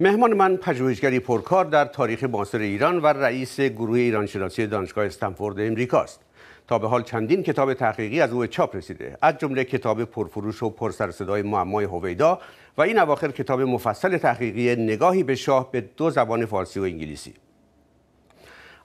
مهمان من پژوهشگری پرکار در تاریخ معاصر ایران و رئیس گروه ایرانشناسی دانشگاه استنفورد امریکاست. تا به حال چندین کتاب تحقیقی از او چاپ رسیده. از جمله کتاب پرفروش و پرسر صدای معمای هویدا و این اواخر کتاب مفصل تحقیقی نگاهی به شاه به دو زبان فارسی و انگلیسی.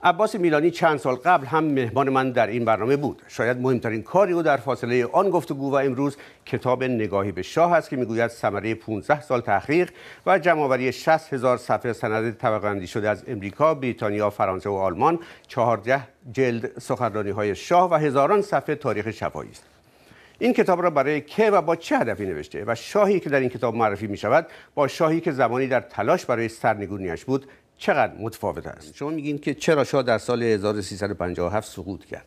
عباس میلانی چند سال قبل هم مهمان من در این برنامه بود. شاید مهمترین کاری او در فاصله آن گفتگو و امروز کتاب نگاهی به شاه است که می‌گوید ثمره 15 سال تحقیق و جمعآوری 60 هزار صفحه سند طبقه شده از امریکا، بریتانیا، فرانسه و آلمان. 14 جلد سخنرانی های شاه و هزاران صفحه تاریخ شفاهی است. این کتاب را برای که و با چه هدفی نوشته و شاهی که در این کتاب معرفی می شود با شاهی که زمانی در تلاش برای سرنگونیش بود چقدر متفاوت است؟ شما میگین که چرا شاه در سال 1357 سقوط کرد؟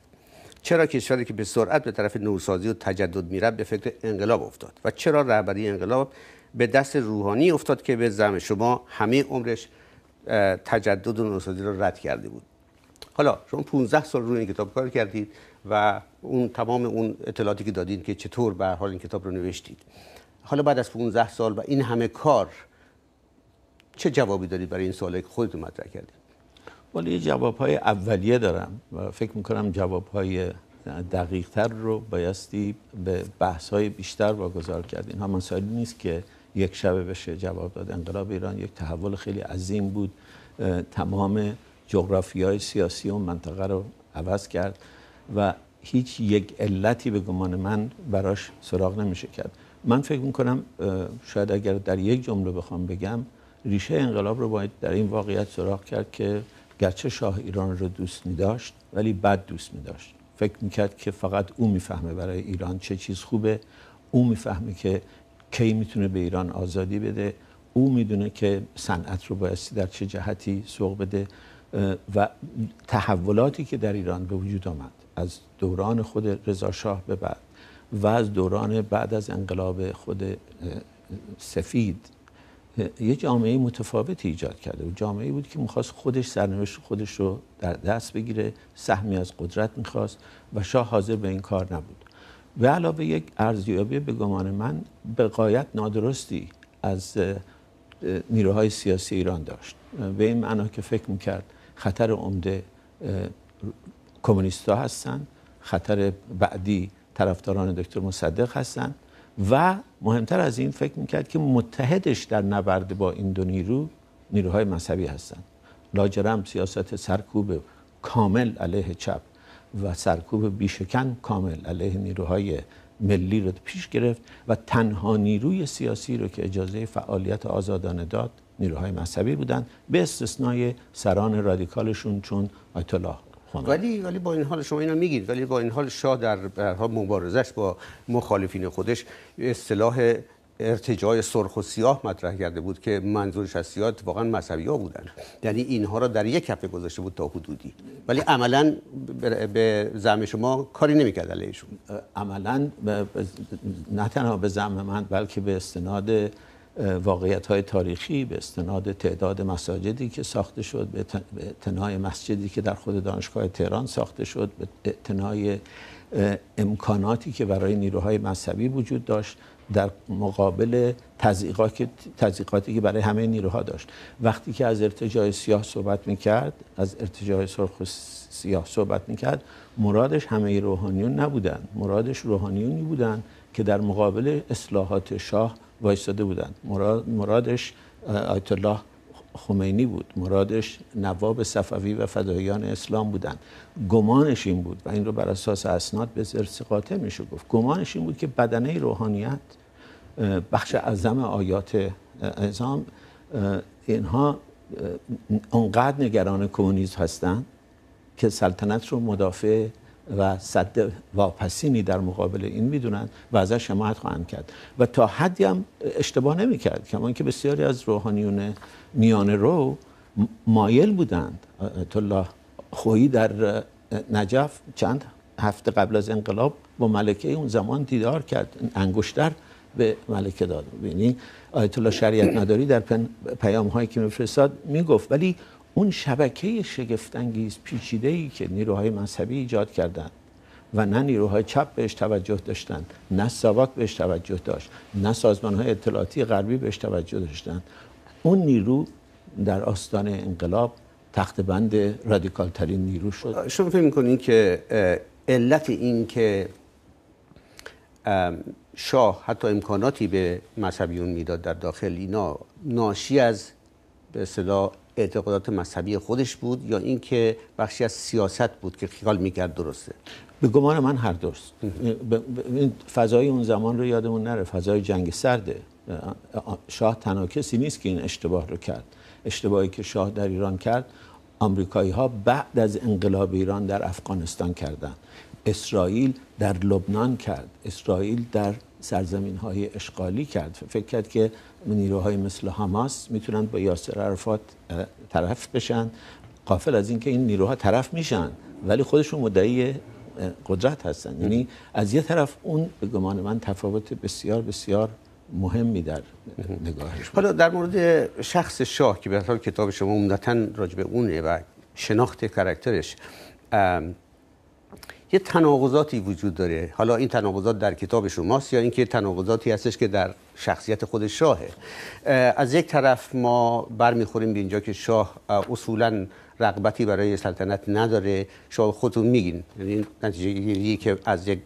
چرا کشوری که به سرعت به طرف نوسازی و تجدد میرد به فکر انقلاب افتاد؟ و چرا رهبری انقلاب به دست روحانی افتاد که به زم شما همه عمرش تجدد و نوسازی را رد کرده بود؟ حالا شما 15 سال روی این کتاب کار کردید و اون تمام اون اطلاعاتی که دادین که چطور به حال این کتاب رو نوشتید. حالا بعد از 15 سال و این همه کار چه جوابی دارید برای این سوالی که خودتون مطرح کردید ولی یه جواب های اولیه دارم و فکر می‌کنم جواب های دقیق تر رو بایستی به بحث های بیشتر واگذار کرد اینها مسائلی نیست که یک شبه بشه جواب داد. انقلاب ایران یک تحول خیلی عظیم بود. تمام جغرافی های سیاسی اون منطقه رو عوض کرد و هیچ یک علتی به گمان من براش سراغ نمیشه کرد. من فکر می‌کنم شاید اگر در یک جمله بخوام بگم ریشه انقلاب رو باید در این واقعیت سراغ کرد که گرچه شاه ایران رو دوست می داشت ولی بد دوست می داشت فکر می‌کرد که فقط او می‌فهمه برای ایران چه چیز خوبه. او می‌فهمه که کی می‌تونه به ایران آزادی بده. او می‌دونه که صنعت رو بایستی در چه جهتی سوق بده. و تحولاتی که در ایران به وجود آمد از دوران خود رضا شاه به بعد و از دوران بعد از انقلاب خود سفید یه جامعه متفاوتی ایجاد کرده. و جامعه بود که می‌خواست خودش سرنوشت خودش رو در دست بگیره سهمی از قدرت می‌خواست و شاه حاضر به این کار نبود. و علاوه یک ارزیابی به گمان من به قایت نادرستی از نیروهای سیاسی ایران داشت. به این معنا که فکر می‌کرد خطر عمده کمونیست ها هستن خطر بعدی طرفداران دکتر مصدق هستن. و مهمتر از این فکر می‌کرد که متحدش در نبرد با این دو نیرو نیروهای مذهبی هستند. لاجرم سیاست سرکوب کامل علیه چپ و سرکوب بیشکن کامل علیه نیروهای ملی رو پیش گرفت و تنها نیروی سیاسی رو که اجازه فعالیت آزادانه داد نیروهای مذهبی بودند به استثنای سران رادیکالشون چون آیت الله ولی ولی با این حال شما اینو میگید. ولی با این حال شاه در مبارزش با مخالفین خودش اصطلاح ارتجاع سرخ و سیاه مطرح کرده بود که منظورش از سیاه واقعا مذهبی ها بودن. یعنی اینها را در یک کفه گذاشته بود تا حدودی. ولی عملا به زعم شما کاری نمی‌کرد علیهشون. عملا نه تنها به زعم من بلکه به استناد واقعیت های تاریخی به استناد تعداد مساجدی که ساخته شد به اعتنای مسجدی که در خود دانشگاه تهران ساخته شد به اعتنای امکاناتی که برای نیروهای مذهبی وجود داشت در مقابل تضییقاتی که برای همه نیروها داشت. وقتی که از ارتجاع سیاه صحبت می‌کرد از ارتجاع سرخ سیاه صحبت می‌کرد مرادش همه روحانیون نبودن. مرادش روحانیونی بودن که در مقابل اصلاحات شاه وایستاده بودند. مراد، مرادش آیت الله خمینی بود. مرادش نواب صفوی و فدایان اسلام بودند. گمانش این بود و این رو بر اساس اسناد به زرس قاطع میشه گفت. گمانش این بود که بدنه روحانیت بخش اعظم آیات اعظام اینها اونقدر نگران کمونیسم هستند که سلطنت رو مدافع و صد واپسینی در مقابل این می‌دونن و ازش حمایت خواهند کرد. و تا حدی هم اشتباه نمی‌کرد کما اینکه بسیاری از روحانیون میان رو مایل بودند. الله خویی در نجف چند هفته قبل از انقلاب با ملکه اون زمان دیدار کرد انگشتر به ملکه داد. ببینی آیت الله شریعت نداری در پیام هایی که میفرستاد می‌گفت. ولی اون شبکه شگفتانگیز پیچیده ای که نیروهای مذهبی ایجاد کردند و نه نیروهای چپ بهش توجه داشتند نه ساواک بهش توجه داشت نه سازمان های اطلاعاتی غربی بهش توجه داشتند اون نیرو در آستان انقلاب تخت بند رادیکال ترین نیرو شد. شما فکر می‌کنین که علت این که شاه حتی امکاناتی به مذهبیون می‌داد در داخل اینا ناشی از به اصطلاح اعتقادات مذهبی خودش بود یا اینکه بخشی از سیاست بود که خیال می‌کرد درسته؟ به گمان من هر دوست. فضای اون زمان رو یادمون نره. فضای جنگ سرده شاه تنها کسی نیست که این اشتباه رو کرد. اشتباهی که شاه در ایران کرد آمریکایی ها بعد از انقلاب ایران در افغانستان کردند. اسرائیل در لبنان کرد. اسرائیل در سرزمین های اشغالی کرد. فکر کرد که نیروهای مثل حماس می‌تونن با یاسر عرفات طرف بشن. قافل از اینکه این نیروها طرف میشن ولی خودشون مدعی قدرت هستن. یعنی از یه طرف اون به گمان من تفاوت بسیار بسیار مهمی در نگاهش. حالا در مورد شخص شاه که به کتاب شما عمدتا راجع به اونه و شناخت کاراکترش یه تناقضاتی وجود داره. حالا این تناقضات در کتاب شماست یا اینکه تناقضاتی هستش که در شخصیت خود شاهه. از یک طرف ما برمیخوریم به اینجا که شاه اصولا رغبتی برای سلطنت نداره. شاه خودتون میگین. یعنی نتیجه که از یک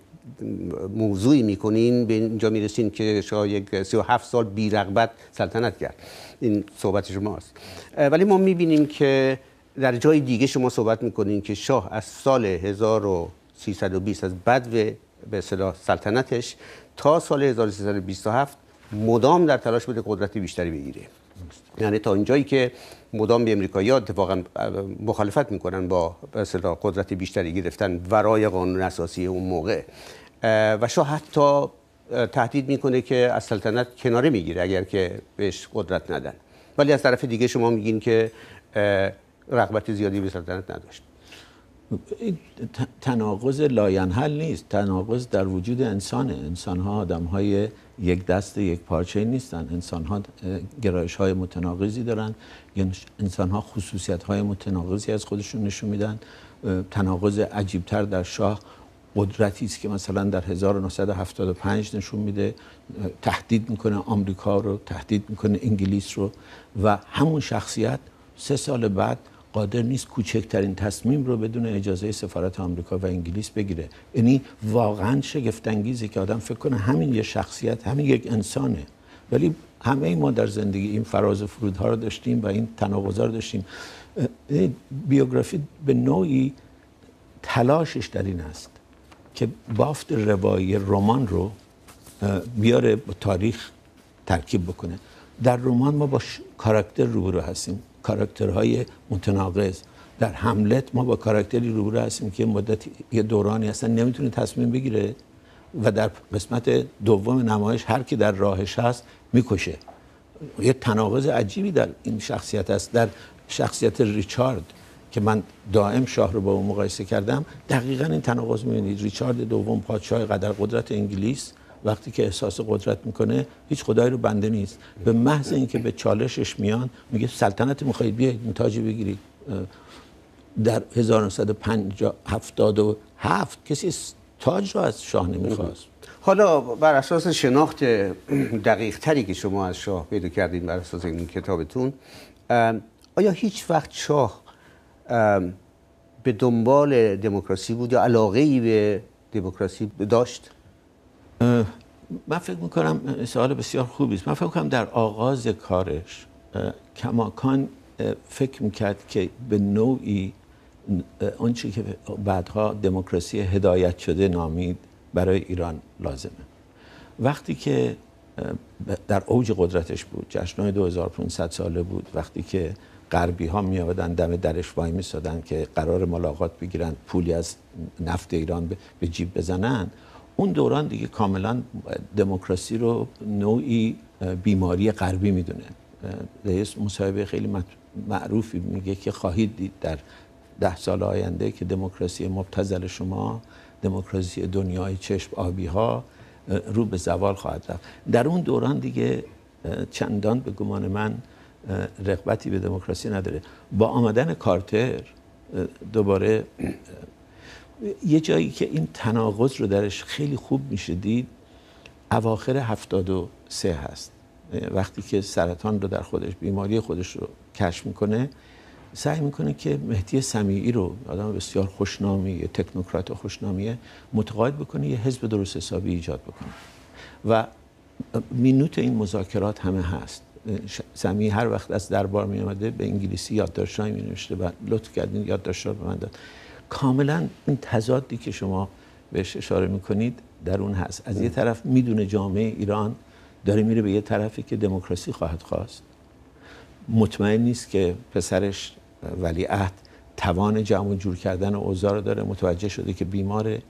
موضوعی می‌کنین به اینجا می‌رسین که شاه یک سی و هفت سال بی رغبت سلطنت کرد. این صحبت شماست. ولی ما می‌بینیم که در جای دیگه شما صحبت می‌کنین که شاه از سال 1320 از بدو به اصطلاح سلطنتش تا سال 1327 مدام در تلاش بوده قدرت بیشتری بگیره. یعنی تا اینجایی که مدام به امریکایی اتفاقا مخالفت می‌کنن با قدرت بیشتری گرفتن ورای قانون اساسی اون موقع و شاه حتی تهدید می‌کنه که از سلطنت کناره می‌گیره اگر که بهش قدرت ندن. ولی از طرف دیگه شما میگین که رغبت زیادی به سلطنت نداشت. تناقض لاینحل نیست. تناقض در وجود انسانه. انسان ها آدم های یک دست یک پارچه نیستن. انسان ها گرایش های متناقضی دارن. انسان ها خصوصیت های متناقضی از خودشون نشون میدن. تناقض عجیبتر در شاه قدرتی است که مثلا در 1975 نشون میده. تهدید می‌کنه آمریکا رو تهدید می‌کنه انگلیس رو و همون شخصیت سه سال بعد قادر نیست کوچکترین تصمیم رو بدون اجازه سفارت آمریکا و انگلیس بگیره. یعنی واقعا شگفت انگیزه که آدم فکر کنه همین یه شخصیت همین یک انسانه. ولی همه ما در زندگی این فراز و فرودها رو داشتیم و این تناقضا رو داشتیم. بیوگرافی به نوعی تلاشش در این است که بافت روایی رمان رو بیاره با تاریخ ترکیب بکنه. در رمان ما با کاراکتر روبرو هستیم. کاراکترهای متناقض. در حملت ما با کاراکتری روبرو هستیم که مدت یه دورانی اصلا نمی‌تونه تصمیم بگیره و در قسمت دوم نمایش هر کی در راهش هست می‌کشه. یه تناقض عجیبی در این شخصیت است. در شخصیت ریچارد که من دائم شاه رو با اون مقایسه کردم دقیقا این تناقض می‌بینید. ریچارد دوم پادشاه قدر قدرت انگلیس وقتی که احساس قدرت می‌کنه هیچ خدایی رو بنده نیست. به محض اینکه به چالشش میان میگه سلطنت می‌خواهید بیاید تاج بگیرید. در 1977 کسی تاج رو از شاه نمی‌خواست. حالا بر اساس شناخت دقیق تری که شما از شاه پیدا کردین بر اساس این کتابتون آیا هیچ وقت شاه به دنبال دموکراسی بود یا علاقه ای به دموکراسی داشت؟ من فکر می‌کنم سوال بسیار خوبی است. من فکر می‌کنم در آغاز کارش کماکان فکر می‌کرد که به نوعی آنچه که بعدها دموکراسی هدایت شده نامید برای ایران لازمه. وقتی که در اوج قدرتش بود جشنهای 2500 ساله بود وقتی که غربی ها می آمدن دم درش وای می که قرار ملاقات بگیرن پولی از نفت ایران به جیب بزنن اون دوران دیگه کاملا دموکراسی رو نوعی بیماری غربی می‌دونه. رئیس مصاحبه خیلی معروفی میگه که خواهید دید در ده سال آینده که دموکراسی مبتزل شما دموکراسی دنیای چشم آبی ها رو به زوال خواهد رفت. در اون دوران دیگه چندان به گمان من رغبتی به دموکراسی نداره. با آمدن کارتر دوباره یه جایی که این تناقض رو درش خیلی خوب میشه دید اواخر هفتاد و سه هست. وقتی که سرطان رو در خودش بیماری خودش رو کشف می‌کنه سعی می‌کنه که مهدی سمیعی رو آدم بسیار خوشنامی تکنوکرات خوشنامیه متقاعد بکنه یه حزب درست حسابی ایجاد بکنه. و مینوت این مذاکرات همه هست. سمی هر وقت از دربار می آمده به انگلیسی یادداشت‌هایی می نوشته و لطف کردین یادداشت‌ها به من داد. کاملا این تضادی که شما بهش اشاره می‌کنید در اون هست. از یه طرف می‌دونه جامعه ایران داره میره به یه طرفی که دموکراسی خواهد خواست. مطمئن نیست که پسرش ولی عهد توان جمع جور کردن اوضاع رو داره متوجه شده که بیماره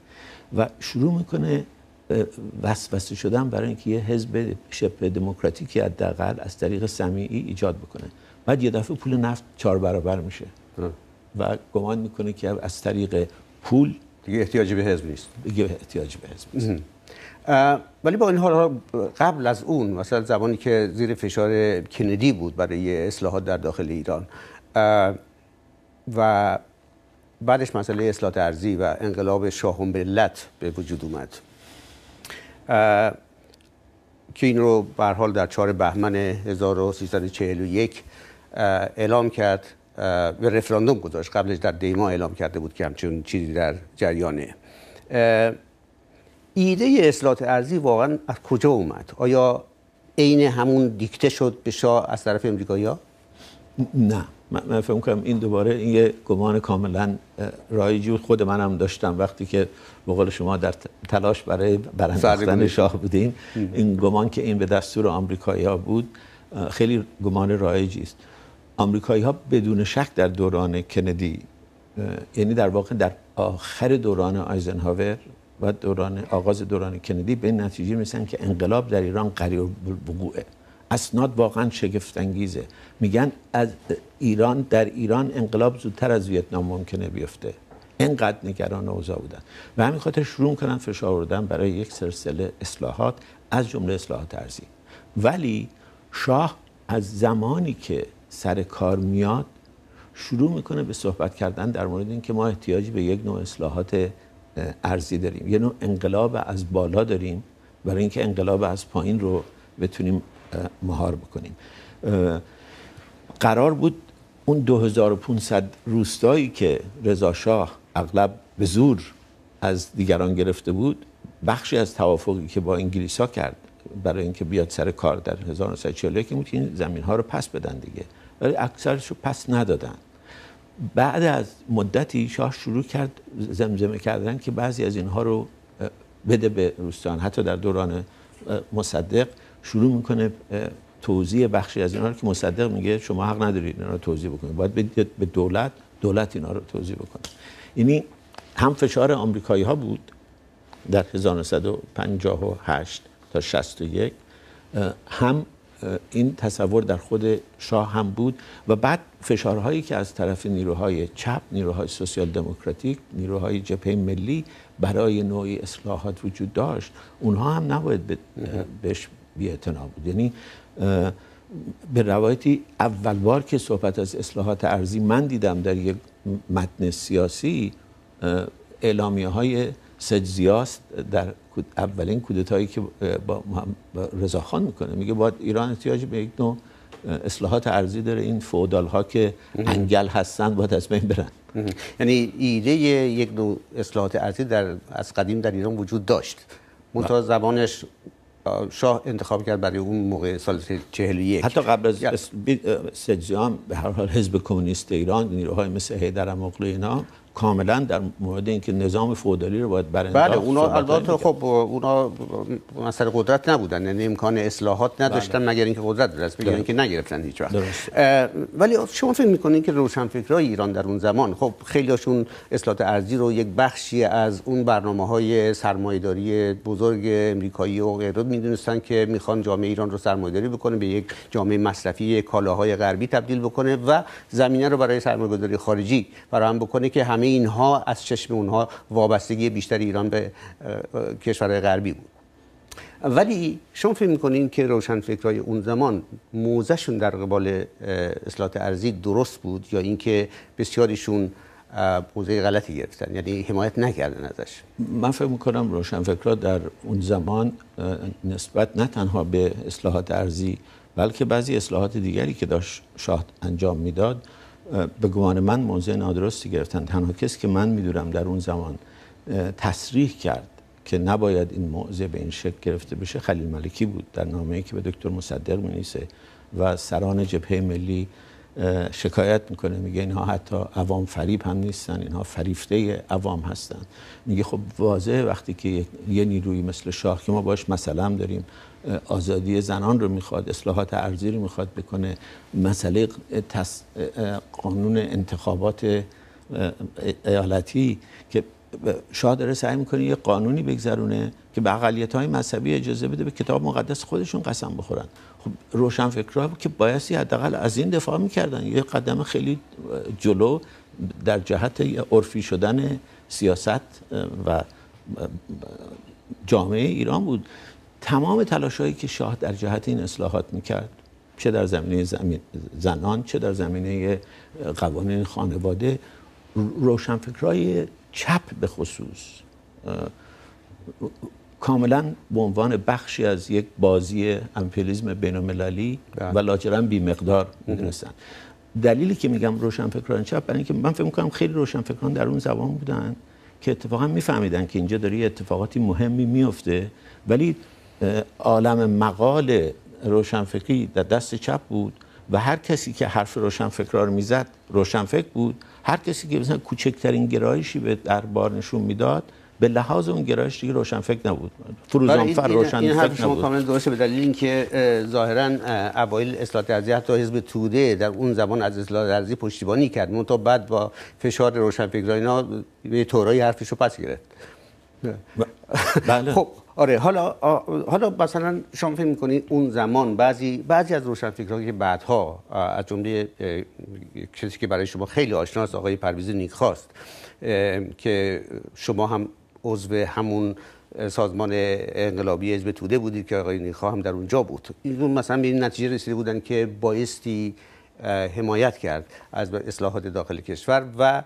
و شروع می‌کنه وسوسه شدن برای اینکه یه حزب شبه دموکراتیکی حداقل از طریق سمیعی ایجاد بکنه. بعد یه دفعه پول نفت چهار برابر میشه. و گمان می‌کنه که از طریق پول دیگه احتیاجی به حزب نیست. دیگه احتیاجی به حزب نیست. ولی با این حال قبل از اون مثلا زمانی که زیر فشار کندی بود برای اصلاحات در داخل ایران و بعدش مسئله اصلاحات ارزی و انقلاب شاه ملت به وجود اومد که این رو به حال در 4 بهمن 1341 اعلام کرد و رفراندوم گذاشت. قبلش در دیما اعلام کرده بود که همچون چیزی در جریانه. ایده اصلاحات ارزی واقعا از کجا اومد؟ آیا عین همون دیکته شد به شاه از طرف امریکایی‌ها نه. من فکر کنم این دوباره این یه گمان کاملا رایجی بود خود منم داشتم. وقتی که به قول شما در تلاش برای برانداختن شاه بودیم این گمان که این به دستور آمریکایی ها بود خیلی گمان رایجی است. آمریکایی ها بدون شک در دوران کندی یعنی در واقع در آخر دوران آیزنهاور و دوران آغاز دوران کندی به نتیجه میسن که انقلاب در ایران قریب وقوعه اسناد واقعا شگفت انگیزه میگن از ایران در ایران انقلاب زودتر از ویتنام ممکنه بیفته. اینقدر نگران اوضاع بودن. و همین خاطر شروع کنن فشار آوردن برای یک سلسله اصلاحات از جمله اصلاحات ارزی ولی شاه از زمانی که سر کار میاد شروع می‌کنه به صحبت کردن در مورد اینکه ما احتیاجی به یک نوع اصلاحات ارزی داریم. یه نوع انقلاب از بالا داریم برای اینکه انقلاب از پایین رو بتونیم مهار بکنیم. قرار بود اون 2500 روستایی که رضا شاه اغلب به زور از دیگران گرفته بود بخشی از توافقی که با انگلیسا کرد برای اینکه بیاد سر کار در 1941 بود که این زمین ها رو پس بدن دیگه. ولی اکثرش رو پس ندادن. بعد از مدتی شاه شروع کرد زمزمه کردن که بعضی از اینها رو بده به روستان. حتی در دوران مصدق شروع می‌کنه توضیح بخشی از اینا رو که مصدق میگه شما حق ندارید اینا رو توضیح بکنید. باید بدید به دولت دولت اینا رو توضیح بکنه. یعنی هم فشار آمریکایی ها بود در 1958 تا 61 هم این تصور در خود شاه هم بود و بعد فشارهایی که از طرف نیروهای چپ نیروهای سوسیال دموکراتیک نیروهای جبهه ملی برای نوعی اصلاحات وجود داشت اونها هم نباید بهش بی بود. یعنی به روایتی اول بار که صحبت از اصلاحات ارزی من دیدم در یک متن سیاسی اعلامیه های سجزیاست در اولین کودتایی که با رضاخان می‌کنه. میگه باید ایران احتیاج به یک نوع اصلاحات ارزی داره. این فودال ها که انگل هستن باید از بین برن. یعنی ایده یک نوع اصلاحات ارزی در از قدیم در ایران وجود داشت. منتها زبانش شاه انتخاب کرد برای اون موقع سال 41 حتی قبل از سجزیان به هر حال حزب کمونیست ایران نیروهای مثل حیدر مغلو اینا کاملا در مورد اینکه نظام فودالی رو باید برانداخت بله اونا البته خب اونا مسئله قدرت نبودن یعنی امکان اصلاحات نداشتن بله. مگر اینکه قدرت دست بگیرن که نگرفتن هیچ وقت. ولی شما فکر می‌کنین که روشنفکرای ایران در اون زمان خب خیلیاشون اصلاحات ارزی رو یک بخشی از اون برنامه‌های سرمایه‌داری بزرگ امریکایی و غیره میدونستان که می‌خوان جامعه ایران رو سرمایه‌داری بکنه به یک جامعه مصرفی کالاهای غربی تبدیل بکنه و زمینه رو برای سرمایه‌گذاری خارجی فراهم بکنه که همه اینها از چشم اونها وابستگی بیشتر ایران به کشورهای غربی بود. ولی شما فکر می‌کنین که روشنفکرای اون زمان موزهشون در قبال اصلاحات ارزی درست بود یا اینکه بسیاریشون موضع غلطی گرفتن؟ یعنی حمایت نکردن ازش. من فکر می‌کنم روشنفکرها در اون زمان نسبت نه تنها به اصلاحات ارزی بلکه بعضی اصلاحات دیگری که داشت شاه انجام می‌داد به گمان من موضع نادرستی گرفتن. تنها کسی که من می‌دونم در اون زمان تصریح کرد که نباید این موضع به این شکل گرفته بشه خلیل ملکی بود در نامه‌ای که به دکتر مصدق می‌نویسه و سران جبهه ملی شکایت می‌کنه. میگه اینها حتی عوام فریب هم نیستن اینها فریفته عوام هستن. میگه خب واضحه وقتی که یه نیروی مثل شاه که ما باش مثلا داریم آزادی زنان رو می‌خواد اصلاحات ارزی رو می‌خواد بکنه. مسئله قانون انتخابات ایالتی که شاه داره سعی می‌کنه یه قانونی بگذرونه که به اقلیت های مذهبی اجازه بده به کتاب مقدس خودشون قسم بخورن. خب روشن فکرها که بایستی حداقل از این دفاع می‌کردن. یه قدم خیلی جلو در جهت عرفی شدن سیاست و جامعه ایران بود. تمام تلاشهایی که شاه در جهت این اصلاحات می‌کرد چه در زمینه زمین زنان چه در زمینه قوانین خانواده روشنفکرهای چپ به خصوص کاملا به عنوان بخشی از یک بازی امپریالیسم بین‌المللی و لاجرم بی مقدار می‌دونستن. دلیلی که میگم روشنفکران چپ برای اینکه من فکر می‌کنم خیلی روشنفکران در اون زبان بودن که اتفاقا میفهمیدن که اینجا داره اتفاقاتی مهمی میفته ولی عالم مقال روشنفکری در دست چپ بود و هر کسی که حرف روشنفکرا رو می‌زد روشنفکر بود. هر کسی که مثلا کوچکترین گرایشی به دربار نشون می‌داد به لحاظ اون گرایش دیگه روشن فکر نبود فروزانفر روشن این فکر شما کاملا درسته به دلیل اینکه ظاهرا اوایل اصلاحات ارضی حتی حزب توده در اون زمان از اصلاحات ارضی پشتیبانی کرد. منتها بعد با فشار روشنفکرا اینا به طورای حرفشو پس گرفت. بله. خب آره حالا حالا مثلا شما فکر می‌کنید اون زمان بعضی بعضی از روشنفکرها که بعدها از جمله کسی که برای شما خیلی آشناست آقای پرویز نیکخواست که شما هم عضو همون سازمان انقلابی حزب توده بودید که آقای نیخا هم در اونجا بود. این مثلا به این نتیجه رسیده بودن که بایستی حمایت کرد از اصلاحات داخل کشور و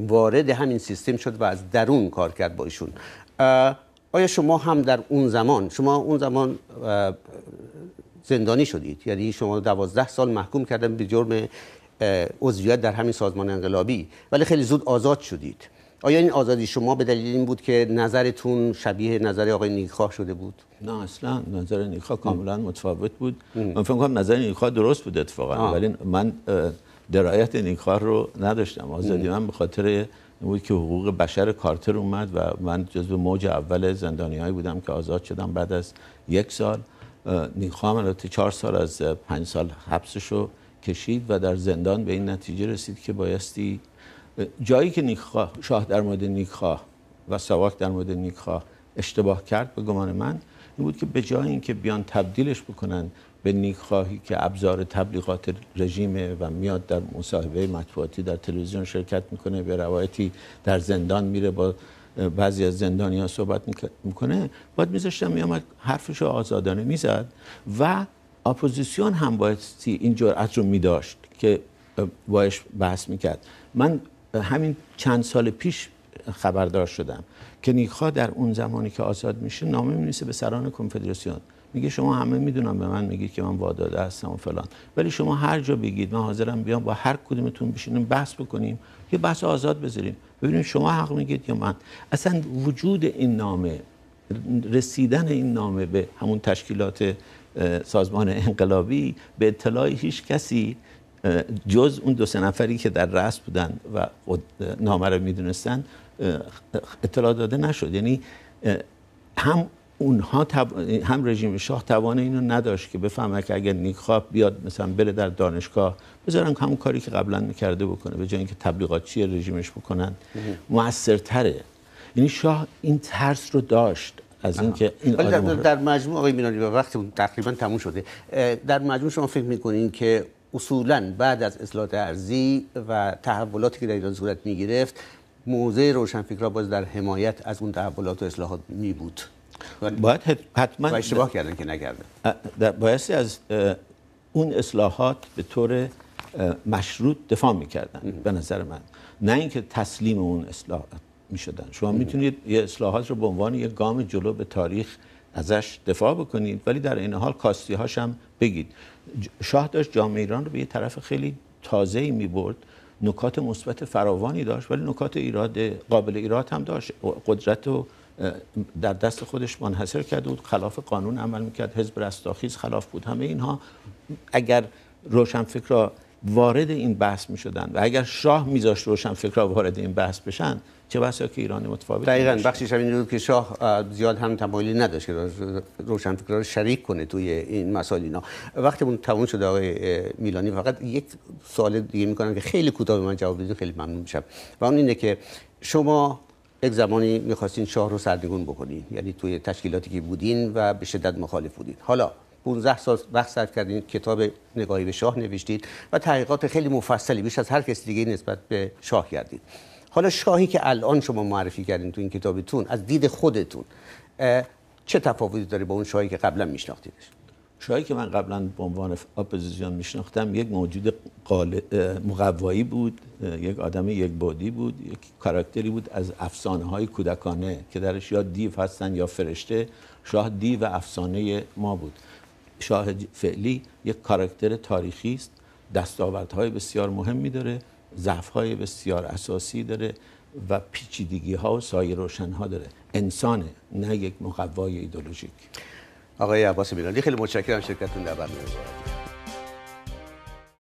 وارد همین سیستم شد و از درون کار کرد با ایشون. آیا شما هم در اون زمان شما اون زمان زندانی شدید؟ یعنی شما دوازده سال محکوم کردن به جرم عضویت در همین سازمان انقلابی ولی خیلی زود آزاد شدید. آیا این آزادی شما به دلیل این بود که نظرتون شبیه نظر آقای نیکخواه شده بود؟ نه اصلا نظر نیکخواه کاملا متفاوت بود. من فکر کنم نظر نیکخواه درست بود اتفاقا ولی من درایت نیکخواه رو نداشتم. آزادی من به خاطر بود که حقوق بشر کارتر اومد و من جزو موج اول زندانیایی بودم که آزاد شدم بعد از یک سال. نیکخواه البته چهار سال از پنج سال حبسش رو کشید و در زندان به این نتیجه رسید که بایستی جایی که نیکخواه شاه در مورد نیکخواه و سواک در مورد نیکخواه اشتباه کرد به گمان من این بود که به جای اینکه بیان تبدیلش بکنن به نیکخواهی که ابزار تبلیغات رژیمه و میاد در مصاحبه مطبوعاتی در تلویزیون شرکت می‌کنه به روایتی در زندان میره با بعضی از زندانی ها صحبت می‌کنه باید میذاشتم میامد حرفش رو آزادانه می‌زد و اپوزیسیون هم باید این جرأت رو میداشت که باش بحث می‌کرد. من همین چند سال پیش خبردار شدم. که نیکخوا در اون زمانی که آزاد میشه نامه می‌نویسه به سران کنفدراسیون. میگه شما همه می‌دونم به من میگید که من واداده هستم و فلان. ولی شما هر جا بگید من حاضرم بیام با هر کدومتون بشینیم بحث بکنیم یه بحث آزاد بذاریم. ببینیم شما حق میگید یا من. اصلا وجود این نامه رسیدن این نامه به همون تشکیلات سازمان انقلابی به اطلاع هیچ کسی جز اون دو سه نفری که در رأس بودن و نامه رو می‌دونستن اطلاع داده نشد. یعنی هم اونها تب... هم رژیم شاه توان اینو نداشت که بفهمه که اگر نیکخواه بیاد مثلا بره در دانشگاه بذارن همون کاری که قبلا می‌کرده بکنه به جای اینکه تبلیغات چی رژیمش بکنن. موثرتره. یعنی شاه این ترس رو داشت از اینکه این در, در مجموع آقای مینانی و وقت تقریبا تموم شده در مجموع شما فکر می‌کنین که اصولا بعد از اصلاحات ارزی و تحولاتی که در ایران صورت می گرفت موضع روشنفکرها باز در حمایت از اون تحولات و اصلاحات می بود. باید حتما و اشتباه کردن که نکردن بایستی از اون اصلاحات به طور مشروط دفاع می‌کردن به نظر من. نه اینکه تسلیم اون اصلاحات می‌شدن. شما می‌تونید یه اصلاحات رو به عنوان یه گام جلو به تاریخ ازش دفاع بکنید ولی در این حال کاستی هاش هم بگید. شاه داشت جامعه ایران رو به یه طرف خیلی تازه ای می برد نکات مثبت فراوانی داشت ولی نکات ایراد قابل ایراد هم داشت. قدرت رو در دست خودش منحصر کرده بود. خلاف قانون عمل می‌کرد. حزب رستاخیز خلاف بود. همه اینها اگر روشنفکر وارد این بحث می شدن و اگر شاه میذاشت روشن فکر وارد این بحث بشن چه بسا که ایران متفاوت دقیقاً بخشش همین بود که شاه زیاد هم تمایلی نداشت که روشن فکر رو شریک کنه توی این مسائل اینا. وقتی تموم شده آقای میلانی. فقط یک سوال دیگه می‌کنم که خیلی کوتاه به من جواب بدید خیلی ممنون میشم. و اون اینه که شما یک زمانی می‌خواستین شاه رو سرنگون بکنین یعنی توی تشکیلاتی که بودین و به شدت مخالف بودین. حالا 15 سال وقت صرف کردین کتاب نگاهی به شاه نوشتید و تحقیقات خیلی مفصلی بیش از هر کس دیگه نسبت به شاه کردید. حالا شاهی که الان شما معرفی کردین تو این کتابتون از دید خودتون چه تفاوتی داره با اون شاهی که قبلا میشناختیدش؟ شاهی که من قبلا به عنوان اپوزیسیون میشناختم یک موجود مقوایی بود یک آدم یک بودی بود یک کاراکتری بود از افسانه های کودکانه که درش یا دیو هستن یا فرشته شاه دیو و افسانه ما بود. شاه فعلی یک کاراکتر تاریخی است. دستاوردهای بسیار مهمی داره ضعف‌های بسیار اساسی داره و پیچیدگی ها و سایه روشن ها داره. انسان نه یک مقوای ایدولوژیک آقای عباس میلانی خیلی متشکرم شرکتتون در برنامه.